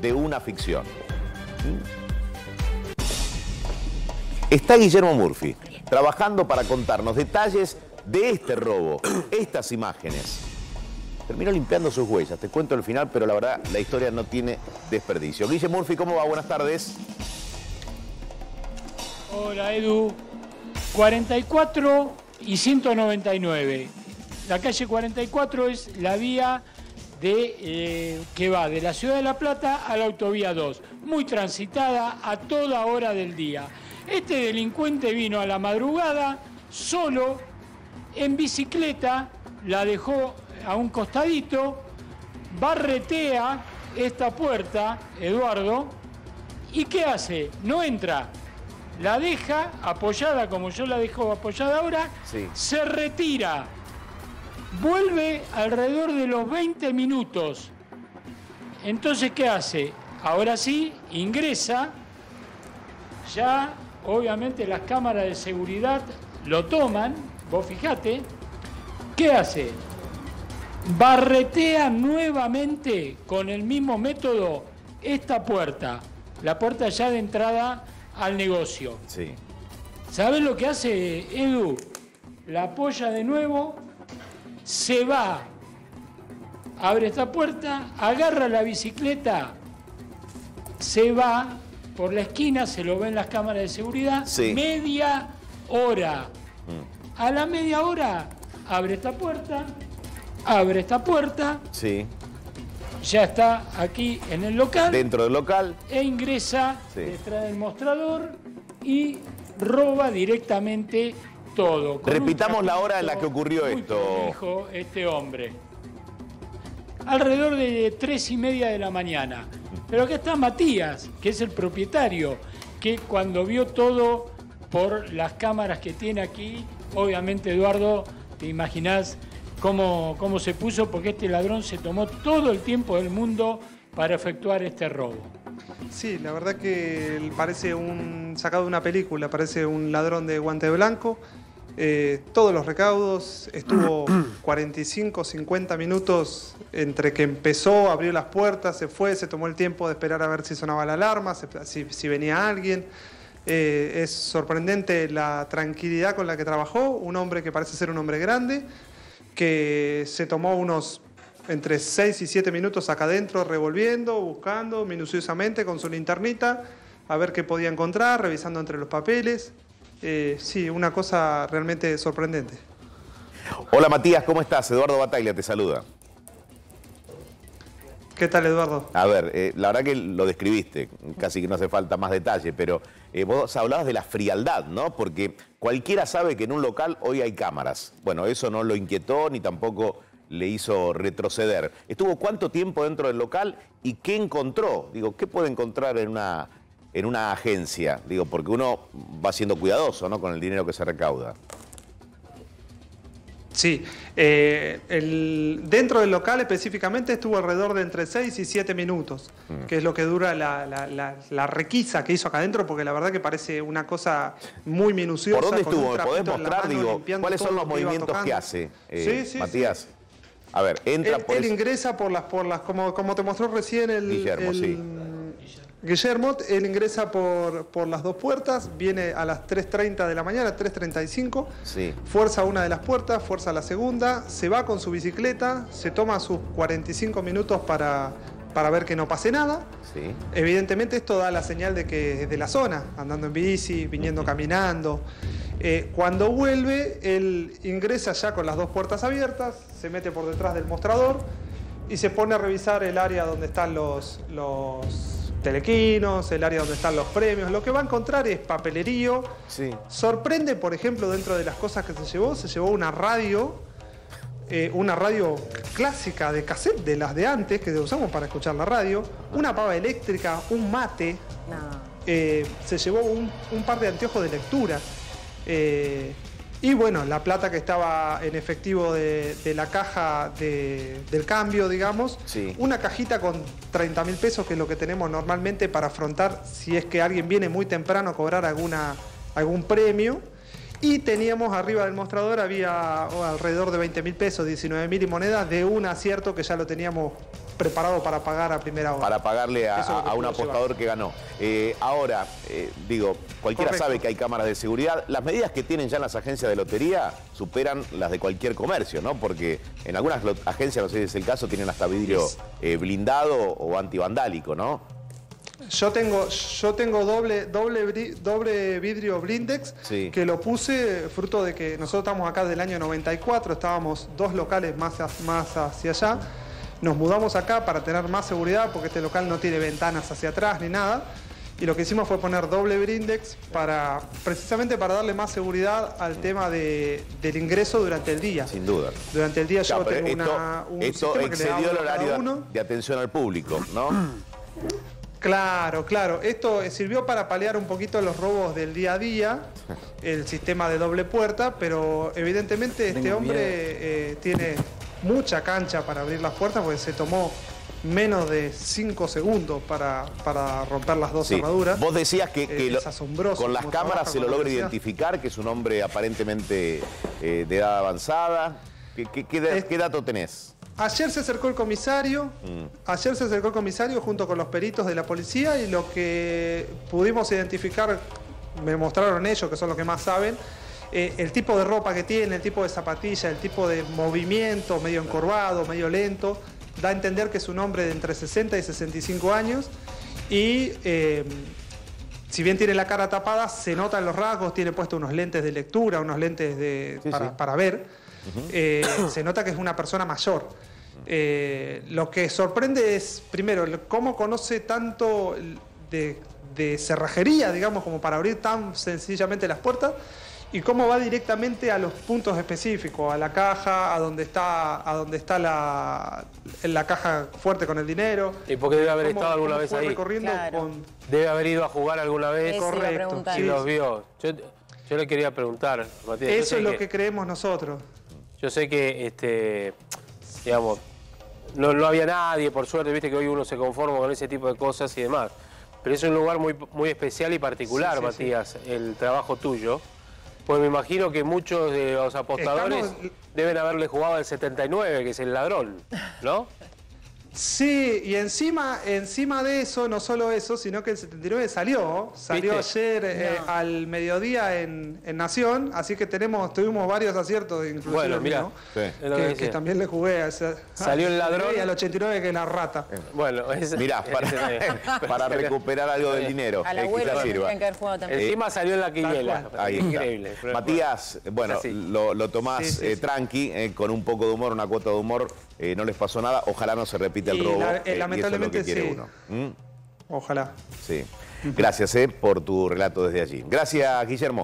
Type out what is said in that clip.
de una ficción. Está Guillermo Murphy trabajando para contarnos detalles de este robo, estas imágenes. Terminó limpiando sus huellas, te cuento el final, pero la verdad la historia no tiene desperdicio. Guillermo Murphy, ¿cómo va? Buenas tardes. Hola Edu, 44 y 199. La calle 44 es la vía de, eh, que va de la ciudad de La Plata a la autovía 2, muy transitada a toda hora del día. Este delincuente vino a la madrugada solo, en bicicleta, la dejó a un costadito, barretea esta puerta, Eduardo, ¿y qué hace? No entra, la deja apoyada como yo la dejo apoyada ahora, se retira, vuelve alrededor de los 20 minutos. Entonces, ¿qué hace? Ahora sí, ingresa, ya obviamente las cámaras de seguridad lo toman, vos fijate, ¿qué hace? Barretea nuevamente con el mismo método esta puerta, la puerta ya de entrada al negocio. Sí. ¿Sabes lo que hace Edu? La apoya de nuevo, se va, abre esta puerta, agarra la bicicleta, se va por la esquina, se lo ven las cámaras de seguridad, media hora. Mm. A la media hora abre esta puerta, abre esta puerta. Sí. Ya está aquí en el local. Dentro del local. E ingresa detrás del mostrador y roba directamente todo. Repitamos la hora en la que ocurrió esto. Dijo este hombre. Alrededor de tres y media de la mañana. Pero acá está Matías, que es el propietario, que cuando vio todo por las cámaras que tiene aquí, obviamente Eduardo, te imaginás cómo, cómo se puso, porque este ladrón se tomó todo el tiempo del mundo para efectuar este robo. Sí, la verdad que parece un sacado de una película, parece un ladrón de guante blanco. Eh, todos los recaudos, estuvo 45, 50 minutos entre que empezó, abrió las puertas, se fue, se tomó el tiempo de esperar a ver si sonaba la alarma, si, venía alguien. Eh, es sorprendente la tranquilidad con la que trabajó, un hombre que parece ser un hombre grande, que se tomó unos entre 6 y 7 minutos acá adentro revolviendo, buscando minuciosamente con su linternita, a ver qué podía encontrar, revisando entre los papeles. Eh, sí, una cosa realmente sorprendente. Hola Matías, ¿cómo estás? Eduardo Bataglia te saluda. ¿Qué tal, Eduardo? A ver, eh, la verdad que lo describiste, casi que no hace falta más detalle, pero eh, vos hablabas de la frialdad, ¿no? Porque cualquiera sabe que en un local hoy hay cámaras. Bueno, eso no lo inquietó ni tampoco le hizo retroceder. ¿Estuvo cuánto tiempo dentro del local y qué encontró? Digo, ¿qué puede encontrar en una, en una agencia? Digo, porque uno va siendo cuidadoso, ¿no? Con el dinero que se recauda. Sí, eh, el, dentro del local específicamente estuvo alrededor de entre 6 y 7 minutos, mm. que es lo que dura la, requisa que hizo acá adentro, porque la verdad que parece una cosa muy minuciosa. ¿Por dónde estuvo? ¿Me podés mostrar, digo, cuáles son los movimientos que, hace, eh, sí, sí, Matías? A ver, entra por... Él ingresa por las, por las como, como te mostró recién el... Guillermo, sí Guillermo, él ingresa por, por, las dos puertas, viene a las 3.30 de la mañana, 3.35, sí. fuerza una de las puertas, fuerza la segunda, se va con su bicicleta, se toma sus 45 minutos para, para ver que no pase nada. Sí. Evidentemente esto da la señal de que es de la zona, andando en bici, viniendo caminando. Eh, cuando vuelve, él ingresa ya con las dos puertas abiertas, se mete por detrás del mostrador y se pone a revisar el área donde están los, los telequinos, el área donde están los premios. Lo que va a encontrar es papelerío. Sí. Sorprende, por ejemplo, dentro de las cosas que se llevó, se llevó una radio, eh, una radio clásica de cassette, de las de antes, que usamos para escuchar la radio, una pava eléctrica, un mate. Eh, se llevó un, par de anteojos de lectura. Eh, y bueno, la plata que estaba en efectivo de, la caja del cambio, digamos. Una cajita con 30 mil pesos, que es lo que tenemos normalmente para afrontar si es que alguien viene muy temprano a cobrar alguna, algún premio. Y teníamos arriba del mostrador, había oh, alrededor de 20 mil pesos, 19 mil y monedas de un acierto que ya lo teníamos preparado para pagar a primera hora. Para pagarle a, es un apostador llevar. que ganó. Eh, ahora, eh, digo, cualquiera Correcto. sabe que hay cámaras de seguridad. Las medidas que tienen ya en las agencias de lotería superan las de cualquier comercio, ¿no? Porque en algunas agencias, no sé si es el caso, tienen hasta vidrio eh, blindado o antivandálico, ¿no? Yo tengo, yo tengo doble, doble, doble vidrio blindex Sí. que lo puse fruto de que nosotros estamos acá del año 94, estábamos dos locales más, más hacia allá. Nos mudamos acá para tener más seguridad porque este local no tiene ventanas hacia atrás ni nada. Y lo que hicimos fue poner doble blindex para, precisamente para darle más seguridad al tema de- del ingreso durante el día. Sin duda. Durante el día yo Claro, tengo esto, una, un esto sistema que le excedió el horario de atención al público, ¿no? Claro, claro. Esto eh, sirvió para paliar un poquito los robos del día a día, el sistema de doble puerta, pero evidentemente este Tengo hombre eh, tiene mucha cancha para abrir las puertas porque se tomó menos de 5 segundos para, para romper las dos Sí. cerraduras. Vos decías que, Eh, lo- con las cámaras se lo logra identificar, que es un hombre aparentemente eh, de edad avanzada. ¿Qué, qué- qué dato tenés? Ayer se acercó el comisario, Mm. ayer se acercó el comisario junto con los peritos de la policía y lo que pudimos identificar, me mostraron ellos, que son los que más saben, eh, el tipo de ropa que tiene, el tipo de zapatilla, el tipo de movimiento medio encorvado, medio lento, da a entender que es un hombre de entre 60 y 65 años y eh, si bien tiene la cara tapada, se notan los rasgos, tiene puesto unos lentes de lectura, unos lentes de, Sí, para, sí. para ver. Eh, se nota que es una persona mayor. Eh, lo que sorprende es, primero, cómo conoce tanto de, de cerrajería, digamos, como para abrir tan sencillamente las puertas, y cómo va directamente a los puntos específicos, a la caja, a donde está, a donde está la, en la caja fuerte con el dinero. ¿Y por qué debe haber Cómo- estado alguna vez ahí? Claro. con Debe haber ido a jugar alguna vez a correcto, y sí. los vio. Yo, yo le quería preguntar, Matías. Eso es lo que creemos nosotros. Yo sé que, este, digamos, no, no había nadie, por suerte, viste que hoy uno se conforma con ese tipo de cosas y demás. Pero es un lugar muy, muy especial y particular, Sí, sí, sí. Matías, el trabajo tuyo. Pues me imagino que muchos de los apostadores Estamos- deben haberle jugado al 79, que es el ladrón, ¿no? Sí, y encima, encima de eso, no solo eso, sino que el 79 salió, salió ¿Viste? ayer eh, No. al mediodía en, en Nación, así que tenemos, tuvimos varios aciertos, inclusive Bueno, el mira, mío, Sí. es que que, también le jugué a ese, Salió el ladrón. Y al 89 que es la rata. Bueno, es, Mirá, para, para recuperar algo del dinero. Eh, abuelo quizás que sirva. que también. Encima salió en la quiniela. Ahí está. Increíble. Matías, bueno, Es lo, lo tomás Sí, sí, eh, sí. tranqui, eh, con un poco de humor, una cuota de humor, eh, no les pasó nada. Ojalá no se repita el Y robo. la- eh, eh, y eso es lo que lamentablemente quiere sí. uno. ¿Mm? Ojalá. Sí. Gracias eh, por tu relato desde allí. Gracias, Guillermo.